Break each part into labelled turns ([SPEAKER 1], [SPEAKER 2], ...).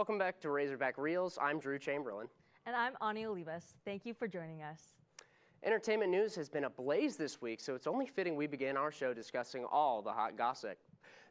[SPEAKER 1] Welcome back to Razorback Reels. I'm Drew Chamberlain.
[SPEAKER 2] And I'm Ani Olivas. Thank you for joining us.
[SPEAKER 1] Entertainment news has been ablaze this week, so it's only fitting we begin our show discussing all the hot gossip.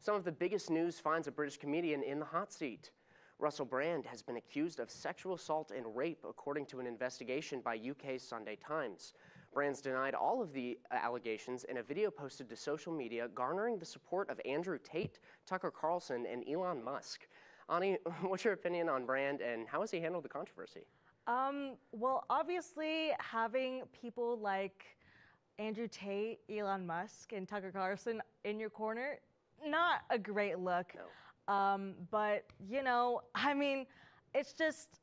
[SPEAKER 1] Some of the biggest news finds a British comedian in the hot seat. Russell Brand has been accused of sexual assault and rape, according to an investigation by UK's Sunday Times. Brand's denied all of the uh, allegations in a video posted to social media, garnering the support of Andrew Tate, Tucker Carlson, and Elon Musk. Ani, what's your opinion on Brand, and how has he handled the controversy?
[SPEAKER 2] Um, well, obviously, having people like Andrew Tate, Elon Musk, and Tucker Carlson in your corner, not a great look.
[SPEAKER 1] No.
[SPEAKER 2] Um, but, you know, I mean, it's just,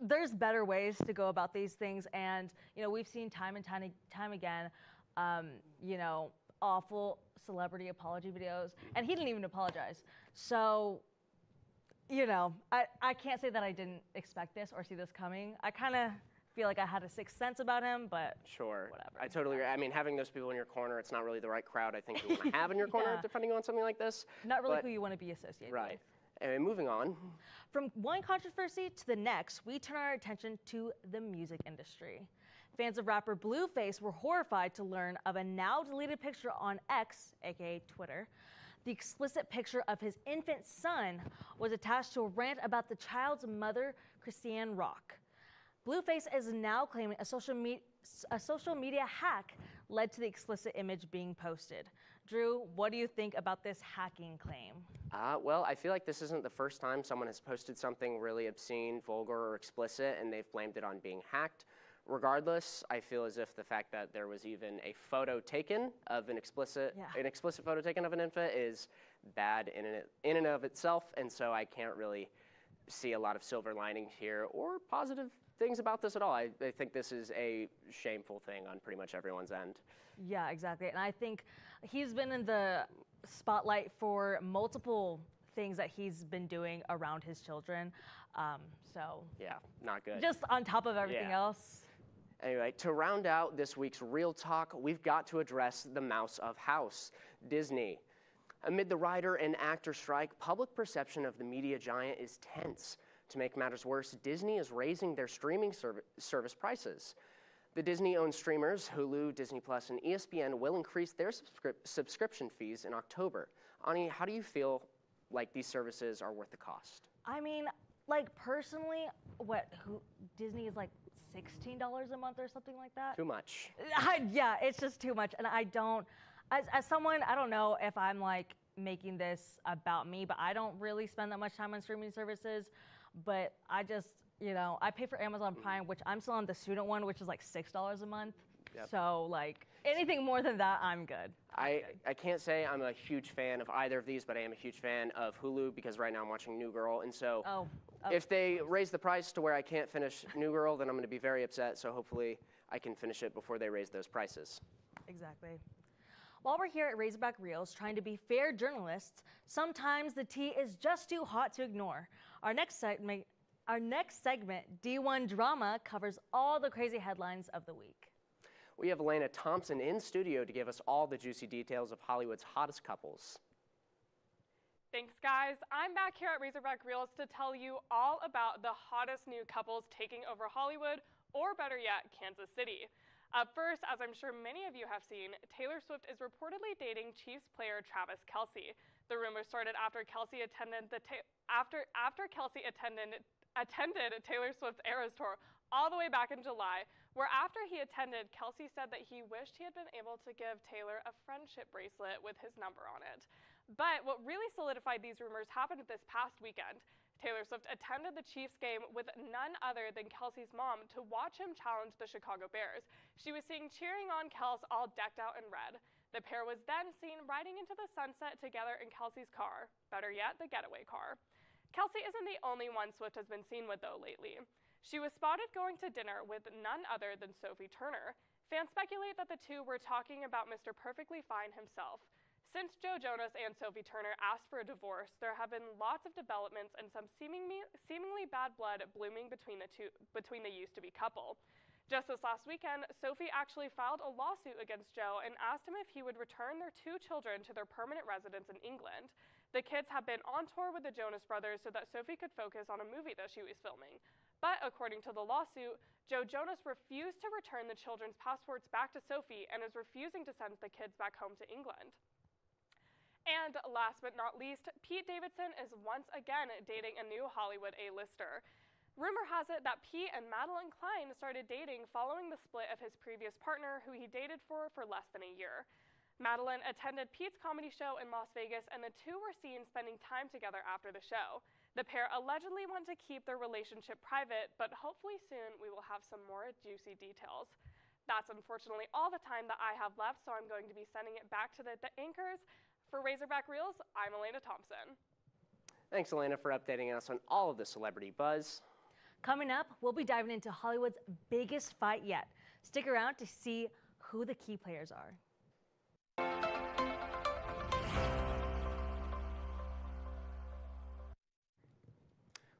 [SPEAKER 2] there's better ways to go about these things. And, you know, we've seen time and time, time again, um, you know, awful celebrity apology videos. And he didn't even apologize. So, you know, I, I can't say that I didn't expect this or see this coming. I kind of feel like I had a sixth sense about him, but
[SPEAKER 1] Sure.
[SPEAKER 2] Whatever.
[SPEAKER 1] I totally agree. I mean, having those people in your corner, it's not really the right crowd I think you want to have in your corner,
[SPEAKER 2] Yeah.
[SPEAKER 1] depending on something like this.
[SPEAKER 2] not really
[SPEAKER 1] But-
[SPEAKER 2] who you want to be associated with.
[SPEAKER 1] Right.
[SPEAKER 2] with.
[SPEAKER 1] Anyway, moving on.
[SPEAKER 2] From one controversy to the next, we turn our attention to the music industry. Fans of rapper Blueface were horrified to learn of a now deleted picture on X, aka Twitter. The explicit picture of his infant son was attached to a rant about the child's mother, Chrisean Rock. Blueface is now claiming a social, me- a social media hack led to the explicit image being posted. Drew, what do you think about this hacking claim?
[SPEAKER 1] Uh, well, I feel like this isn't the first time someone has posted something really obscene, vulgar, or explicit, and they've blamed it on being hacked. Regardless, I feel as if the fact that there was even a photo taken of an explicit,
[SPEAKER 2] Yeah.
[SPEAKER 1] an explicit photo taken of an infant is bad in and, in and of itself, and so I can't really see a lot of silver linings here or positive things about this at all. I, I think this is a shameful thing on pretty much everyone's end.
[SPEAKER 2] Yeah, exactly. And I think he's been in the spotlight for multiple things that he's been doing around his children. Um, so
[SPEAKER 1] Yeah, not good.
[SPEAKER 2] just on top of everything
[SPEAKER 1] Yeah.
[SPEAKER 2] else.
[SPEAKER 1] Anyway, to round out this week's Real Talk, we've got to address the Mouse of House, Disney. Amid the writer and actor strike, public perception of the media giant is tense. To make matters worse, Disney is raising their streaming serv- service prices. The Disney owned streamers, Hulu, Disney Plus, and ESPN, will increase their subscri- subscription fees in October. Ani, how do you feel like these services are worth the cost?
[SPEAKER 2] I mean, like personally, what who, Disney is like sixteen dollars a month or something like that.
[SPEAKER 1] Too much.
[SPEAKER 2] I, yeah, it's just too much, and I don't. As, as someone, I don't know if I'm like making this about me, but I don't really spend that much time on streaming services. But I just, you know, I pay for Amazon mm-hmm. Prime, which I'm still on the student one, which is like six dollars a month.
[SPEAKER 1] Yep.
[SPEAKER 2] So like anything more than that, I'm good.
[SPEAKER 1] I, I can't say I'm a huge fan of either of these, but I am a huge fan of Hulu because right now I'm watching New Girl. And so
[SPEAKER 2] oh.
[SPEAKER 1] If they raise the price to where I can't finish New Girl, then I'm going to be very upset. So hopefully I can finish it before they raise those prices.
[SPEAKER 2] Exactly. While we're here at Razorback Reels trying to be fair journalists, sometimes the tea is just too hot to ignore. Our next segment, our next segment, D1 Drama, covers all the crazy headlines of the week.
[SPEAKER 1] We have Elena Thompson in studio to give us all the juicy details of Hollywood's hottest couples.
[SPEAKER 3] Thanks, guys. I'm back here at Razorback Reels to tell you all about the hottest new couples taking over Hollywood, or better yet, Kansas City. Up first, as I'm sure many of you have seen, Taylor Swift is reportedly dating Chiefs player Travis Kelce. The rumor started after Kelce attended the after after Kelce attended attended Taylor Swift's Eras tour all the way back in July, where after he attended, Kelce said that he wished he had been able to give Taylor a friendship bracelet with his number on it. But what really solidified these rumors happened this past weekend. Taylor Swift attended the Chiefs game with none other than Kelce's mom to watch him challenge the Chicago Bears. She was seen cheering on Kels all decked out in red. The pair was then seen riding into the sunset together in Kelce's car, better yet, the getaway car. Kelce isn't the only one Swift has been seen with, though, lately. She was spotted going to dinner with none other than Sophie Turner. Fans speculate that the two were talking about Mr. Perfectly Fine himself. Since Joe Jonas and Sophie Turner asked for a divorce, there have been lots of developments and some seemingly, seemingly bad blood blooming between the two between the used-to-be couple. Just this last weekend, Sophie actually filed a lawsuit against Joe and asked him if he would return their two children to their permanent residence in England. The kids have been on tour with the Jonas Brothers so that Sophie could focus on a movie that she was filming. But according to the lawsuit, Joe Jonas refused to return the children's passports back to Sophie and is refusing to send the kids back home to England. And last but not least, Pete Davidson is once again dating a new Hollywood A-lister. Rumor has it that Pete and Madelyn Cline started dating following the split of his previous partner, who he dated for for less than a year. Madeline attended Pete's comedy show in Las Vegas, and the two were seen spending time together after the show. The pair allegedly want to keep their relationship private, but hopefully soon we will have some more juicy details. That's unfortunately all the time that I have left, so I'm going to be sending it back to the, the anchors. For Razorback Reels, I'm Elena Thompson.
[SPEAKER 1] Thanks, Elena, for updating us on all of the celebrity buzz.
[SPEAKER 2] Coming up, we'll be diving into Hollywood's biggest fight yet. Stick around to see who the key players are.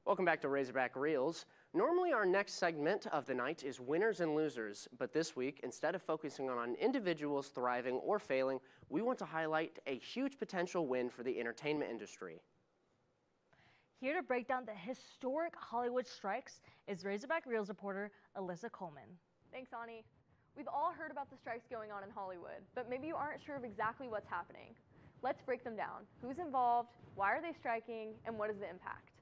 [SPEAKER 1] Welcome back to Razorback Reels. Normally, our next segment of the night is winners and losers, but this week, instead of focusing on individuals thriving or failing, we want to highlight a huge potential win for the entertainment industry.
[SPEAKER 2] Here to break down the historic Hollywood strikes is Razorback Reels reporter Alyssa Coleman.
[SPEAKER 4] Thanks, Ani. We've all heard about the strikes going on in Hollywood, but maybe you aren't sure of exactly what's happening. Let's break them down. Who's involved? Why are they striking? And what is the impact?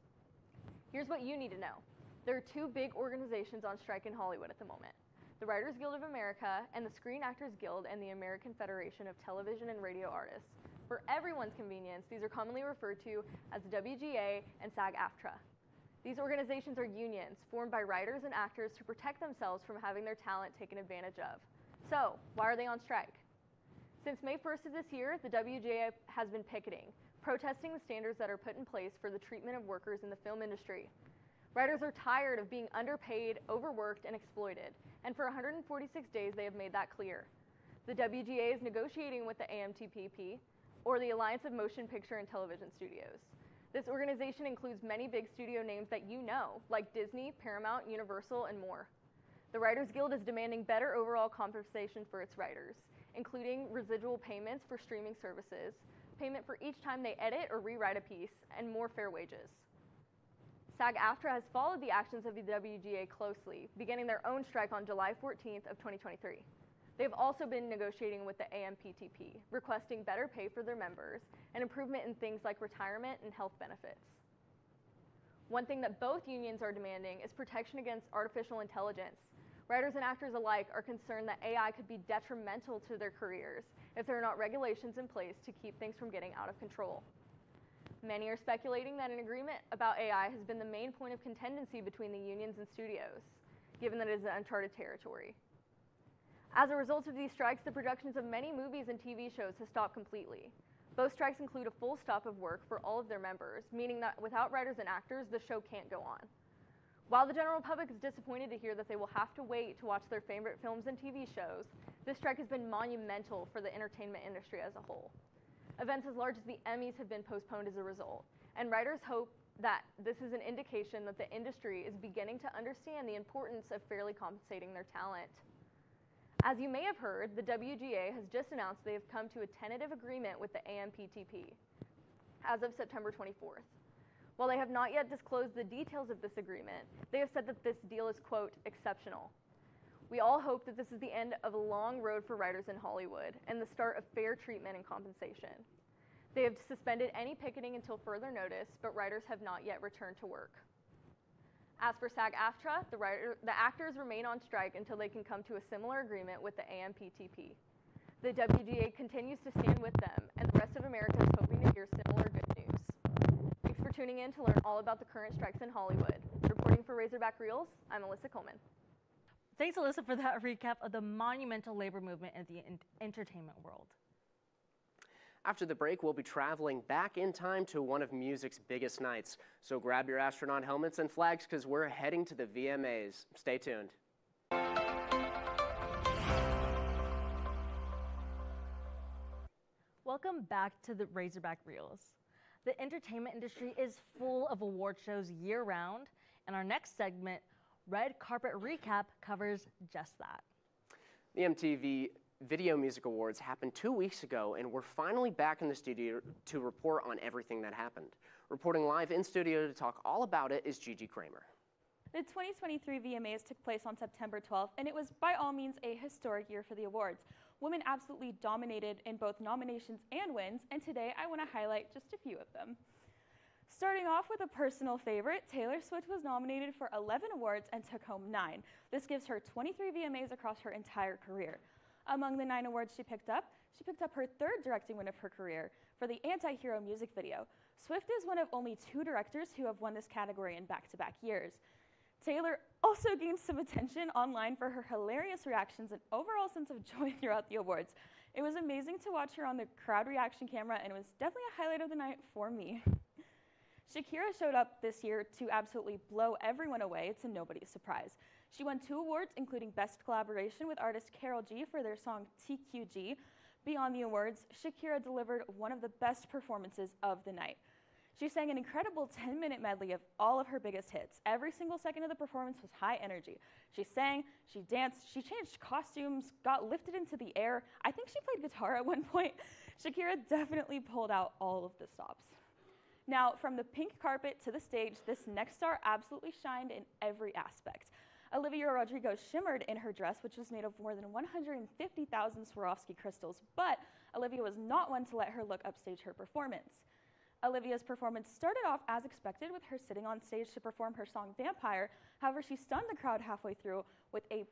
[SPEAKER 4] Here's what you need to know. There are two big organizations on strike in Hollywood at the moment. The Writers Guild of America and the Screen Actors Guild and the American Federation of Television and Radio Artists. For everyone's convenience, these are commonly referred to as the WGA and SAG-AFTRA. These organizations are unions formed by writers and actors to protect themselves from having their talent taken advantage of. So, why are they on strike? Since May 1st of this year, the WGA has been picketing, protesting the standards that are put in place for the treatment of workers in the film industry. Writers are tired of being underpaid, overworked, and exploited, and for 146 days they have made that clear. The WGA is negotiating with the AMTPP, or the Alliance of Motion Picture and Television Studios. This organization includes many big studio names that you know, like Disney, Paramount, Universal, and more. The Writers Guild is demanding better overall compensation for its writers, including residual payments for streaming services, payment for each time they edit or rewrite a piece, and more fair wages. SAG-AFTRA has followed the actions of the WGA closely, beginning their own strike on July 14th of 2023. They've also been negotiating with the AMPTP, requesting better pay for their members and improvement in things like retirement and health benefits. One thing that both unions are demanding is protection against artificial intelligence. Writers and actors alike are concerned that AI could be detrimental to their careers if there are not regulations in place to keep things from getting out of control. Many are speculating that an agreement about AI has been the main point of contendency between the unions and studios, given that it is uncharted territory. As a result of these strikes, the productions of many movies and TV shows have stopped completely. Both strikes include a full stop of work for all of their members, meaning that without writers and actors, the show can't go on. While the general public is disappointed to hear that they will have to wait to watch their favorite films and TV shows, this strike has been monumental for the entertainment industry as a whole. Events as large as the Emmys have been postponed as a result, and writers hope that this is an indication that the industry is beginning to understand the importance of fairly compensating their talent. As you may have heard, the WGA has just announced they have come to a tentative agreement with the AMPTP as of September 24th. While they have not yet disclosed the details of this agreement, they have said that this deal is, quote, exceptional. We all hope that this is the end of a long road for writers in Hollywood and the start of fair treatment and compensation. They have suspended any picketing until further notice, but writers have not yet returned to work. As for SAG-AFTRA, the, writer, the actors remain on strike until they can come to a similar agreement with the AMPTP. The WGA continues to stand with them, and the rest of America is hoping to hear similar good news. Thanks for tuning in to learn all about the current strikes in Hollywood. Reporting for Razorback Reels, I'm Alyssa Coleman.
[SPEAKER 2] Thanks, Alyssa, for that recap of the monumental labor movement in the entertainment world.
[SPEAKER 1] After the break, we'll be traveling back in time to one of music's biggest nights. So grab your astronaut helmets and flags because we're heading to the VMAs. Stay tuned.
[SPEAKER 2] Welcome back to the Razorback Reels. The entertainment industry is full of award shows year round, and our next segment, Red Carpet Recap, covers just that.
[SPEAKER 1] The MTV Video Music Awards happened two weeks ago, and we're finally back in the studio to report on everything that happened. Reporting live in studio to talk all about it is Gigi Kraemer.
[SPEAKER 5] The 2023 VMAs took place on September 12th, and it was by all means a historic year for the awards. Women absolutely dominated in both nominations and wins, and today I want to highlight just a few of them. Starting off with a personal favorite, Taylor Swift was nominated for 11 awards and took home nine. This gives her 23 VMAs across her entire career. Among the nine awards she picked up, she picked up her third directing win of her career for the Anti Hero music video. Swift is one of only two directors who have won this category in back to back years. Taylor also gained some attention online for her hilarious reactions and overall sense of joy throughout the awards. It was amazing to watch her on the crowd reaction camera, and it was definitely a highlight of the night for me. Shakira showed up this year to absolutely blow everyone away to nobody's surprise. She won two awards, including Best Collaboration with artist Karol G for their song TQG. Beyond the awards, Shakira delivered one of the best performances of the night. She sang an incredible 10 minute medley of all of her biggest hits. Every single second of the performance was high energy. She sang, she danced, she changed costumes, got lifted into the air. I think she played guitar at one point. Shakira definitely pulled out all of the stops. Now, from the pink carpet to the stage, this next star absolutely shined in every aspect. Olivia Rodrigo shimmered in her dress, which was made of more than 150,000 Swarovski crystals, but Olivia was not one to let her look upstage her performance. Olivia's performance started off as expected with her sitting on stage to perform her song Vampire. However, she stunned the crowd halfway through with a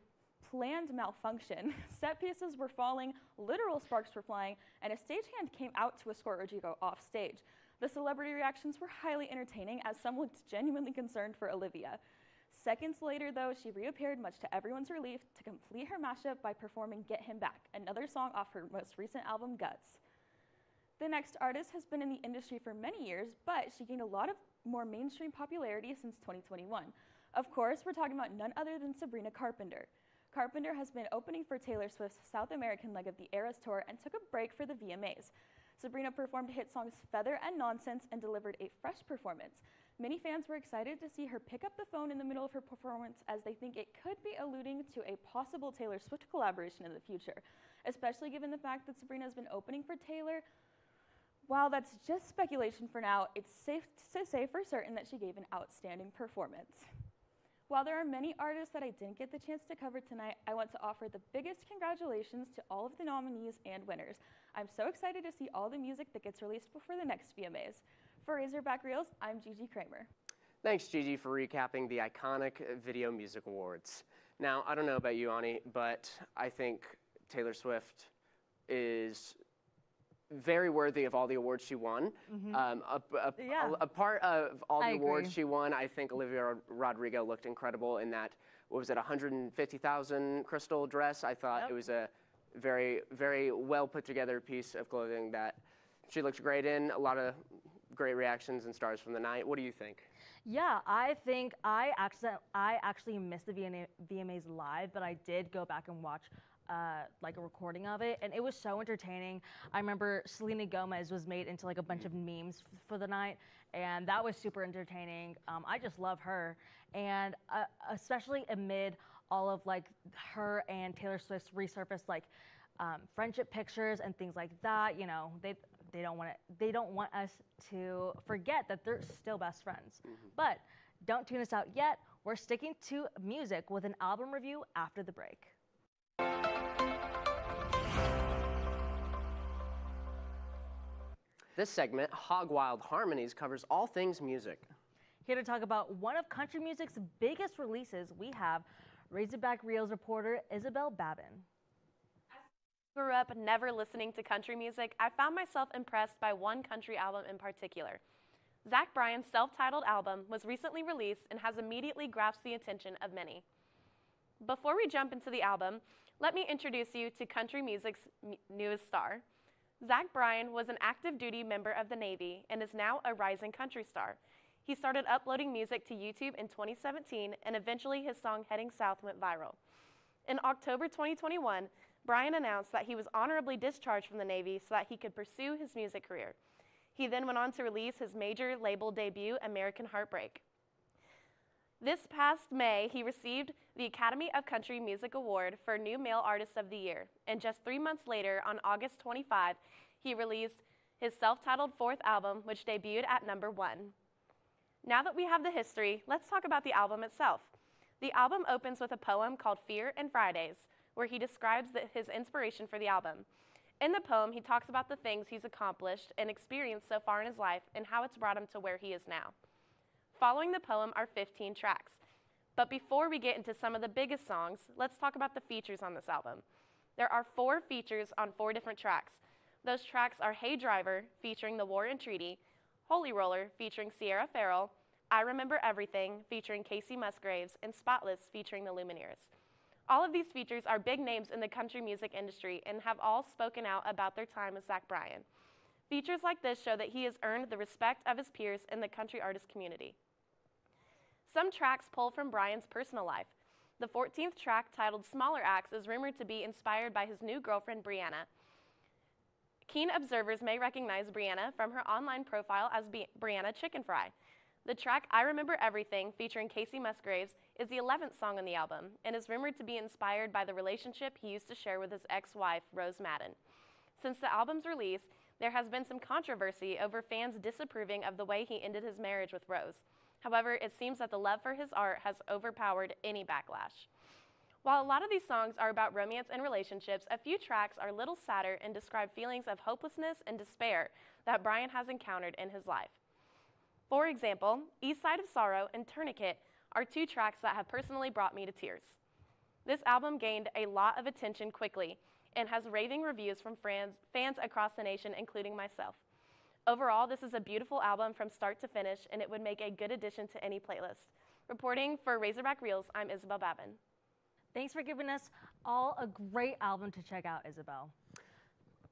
[SPEAKER 5] planned malfunction. Set pieces were falling, literal sparks were flying, and a stagehand came out to escort Rodrigo off stage. The celebrity reactions were highly entertaining as some looked genuinely concerned for Olivia. Seconds later, though, she reappeared, much to everyone's relief, to complete her mashup by performing Get Him Back, another song off her most recent album, Guts. The next artist has been in the industry for many years, but she gained a lot of more mainstream popularity since 2021. Of course, we're talking about none other than Sabrina Carpenter. Carpenter has been opening for Taylor Swift's South American leg of the Eras Tour and took a break for the VMAs. Sabrina performed hit songs Feather and Nonsense and delivered a fresh performance. Many fans were excited to see her pick up the phone in the middle of her performance as they think it could be alluding to a possible Taylor Swift collaboration in the future, especially given the fact that Sabrina has been opening for Taylor while that's just speculation for now, it's safe to say for certain that she gave an outstanding performance. While there are many artists that I didn't get the chance to cover tonight, I want to offer the biggest congratulations to all of the nominees and winners. I'm so excited to see all the music that gets released before the next VMAs. For Razorback Reels, I'm Gigi Kraemer.
[SPEAKER 1] Thanks, Gigi, for recapping the iconic Video Music Awards. Now, I don't know about you, Ani, but I think Taylor Swift is very worthy of all the awards she won.
[SPEAKER 2] Mhm.
[SPEAKER 1] Um, a, a,
[SPEAKER 2] Yeah.
[SPEAKER 1] a, a part of all the
[SPEAKER 2] I
[SPEAKER 1] awards
[SPEAKER 2] agree.
[SPEAKER 1] she won, I think Olivia Rod- Rodrigo looked incredible in that, what was it, 150,000 crystal dress? I thought
[SPEAKER 2] Yep.
[SPEAKER 1] it was a very, very well put together piece of clothing that she looked great in. A lot of great reactions and stars from the night. What do you think?
[SPEAKER 2] Yeah, I think I actually I actually missed the VMA, VMAs live, but I did go back and watch uh, like a recording of it, and it was so entertaining. I remember Selena Gomez was made into like a bunch of memes for the night, and that was super entertaining. Um, I just love her, and uh, especially amid all of like her and Taylor Swift's resurfaced like um, friendship pictures and things like that. You know, they they don't want to they don't want us to forget that they're still best friends. Mm-hmm. But don't tune us out yet. We're sticking to music with an album review after the break.
[SPEAKER 1] This segment, Hog Wild Harmonies, covers all things music.
[SPEAKER 2] Here to talk about one of country music's biggest releases, we have Razorback Reels reporter Isabelle Babin.
[SPEAKER 6] Grew up never listening to country music, I found myself impressed by one country album in particular. Zach Bryan's self titled album was recently released and has immediately grasped the attention of many. Before we jump into the album, let me introduce you to country music's newest star. Zach Bryan was an active duty member of the Navy and is now a rising country star. He started uploading music to YouTube in 2017, and eventually his song Heading South went viral. In October 2021, Bryan announced that he was honorably discharged from the Navy so that he could pursue his music career. He then went on to release his major label debut, American Heartbreak. This past May, he received the Academy of Country Music Award for New Male Artist of the Year, and just three months later, on August 25, he released his self titled fourth album, which debuted at number one. Now that we have the history, let's talk about the album itself. The album opens with a poem called Fear and Fridays, where he describes the, his inspiration for the album. In the poem, he talks about the things he's accomplished and experienced so far in his life and how it's brought him to where he is now. Following the poem are 15 tracks. But before we get into some of the biggest songs, let's talk about the features on this album. There are four features on four different tracks. Those tracks are Hey Driver, featuring The War and Treaty, Holy Roller, featuring Sierra Farrell, I Remember Everything, featuring Kacey Musgraves, and Spotless, featuring the Lumineers. All of these features are big names in the country music industry and have all spoken out about their time with Zach Bryan. Features like this show that he has earned the respect of his peers in the country artist community. Some tracks pull from Bryan's personal life. The 14th track, titled Smaller Acts, is rumored to be inspired by his new girlfriend, Brianna. Keen observers may recognize Brianna from her online profile as Brianna Chicken Fry. The track I Remember Everything, featuring Kacey Musgraves, is the 11th song on the album and is rumored to be inspired by the relationship he used to share with his ex wife, Rose Madden. Since the album's release, there has been some controversy over fans disapproving of the way he ended his marriage with Rose. However, it seems that the love for his art has overpowered any backlash. While a lot of these songs are about romance and relationships, a few tracks are a little sadder and describe feelings of hopelessness and despair that Bryan has encountered in his life. For example, East Side of Sorrow and Tourniquet are two tracks that have personally brought me to tears. This album gained a lot of attention quickly and has raving reviews from fans, fans across the nation, including myself. Overall, this is a beautiful album from start to finish, and it would make a good addition to any playlist. Reporting for Razorback Reels, I'm Isabelle Babin.
[SPEAKER 2] Thanks for giving us all a great album to check out, Isabelle.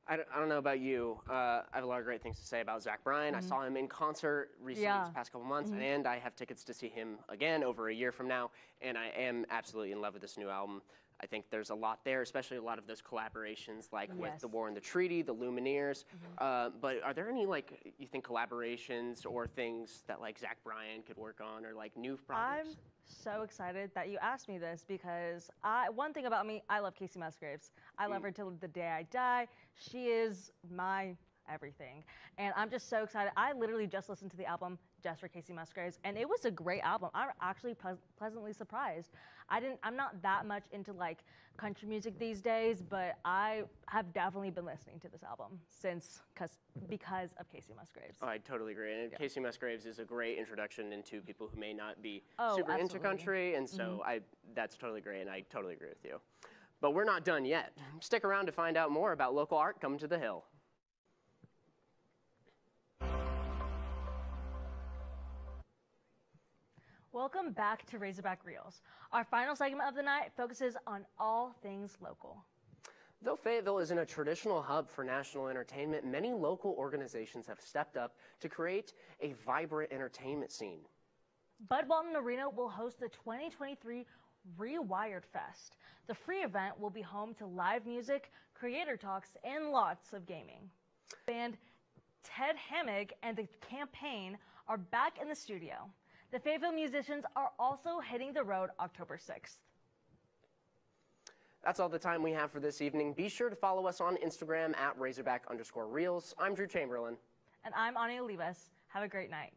[SPEAKER 1] I don't, I don't know about you. Uh, I have a lot of great things to say about Zach Bryan. I saw him in concert recently
[SPEAKER 2] Yeah.
[SPEAKER 1] this past couple months, and I have tickets to see him again over a year from now. And I am absolutely in love with this new album. I think there's a lot there, especially a lot of those collaborations, like with the War and the Treaty, the Lumineers. Uh, but are there any like you think collaborations or things that like Zach Bryan could work on, or like new projects?
[SPEAKER 2] I'm so excited that you asked me this because I one thing about me, I love Kacey Musgraves. I love her till the day I die. She is my everything. And I'm just so excited. I literally just listened to the album just for Kacey Musgraves and it was a great album. I'm actually ple- pleasantly surprised. I didn't I'm not that much into like country music these days, but I have definitely been listening to this album since cuz because of Kacey Musgraves.
[SPEAKER 1] Oh, I totally agree. And Kacey Musgraves is a great introduction into people who may not be
[SPEAKER 2] Oh,
[SPEAKER 1] super into country, and so mm-hmm. I that's totally great, and I totally agree with you. But we're not done yet. Stick around to find out more about local art coming to the Hill.
[SPEAKER 2] Welcome back to Razorback Reels. Our final segment of the night focuses on all things local.
[SPEAKER 1] Though Fayetteville isn't a traditional hub for national entertainment, many local organizations have stepped up to create a vibrant entertainment scene.
[SPEAKER 2] Bud Walton Arena will host the 2023 Rewired Fest. The free event will be home to live music, creator talks, and lots of gaming. Band Ted Hammig and the campaign are back in the studio. The Fayetteville musicians are also hitting the road October 6th.
[SPEAKER 1] That's all the time we have for this evening. Be sure to follow us on Instagram at Razorback underscore Reels. I'm Drew Chamberlain.
[SPEAKER 2] And I'm Anya Olivas. Have a great night.